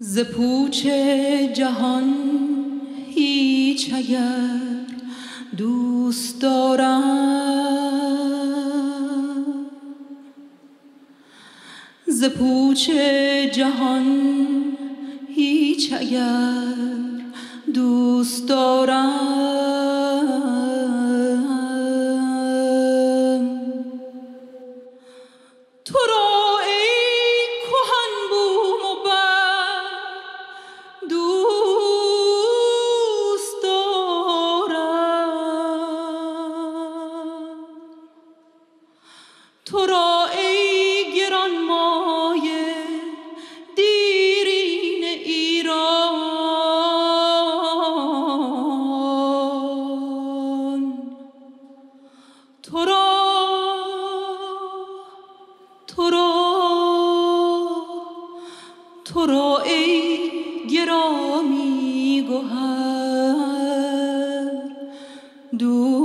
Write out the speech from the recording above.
ز پوچ جهان هیچ اگر دوست دارم. ز پوچ جهان هیچ اگر دوست دارم. تو را ای گرانمایه دیرین ایران. تو را تو را تو را ای گرامی گوهر. دور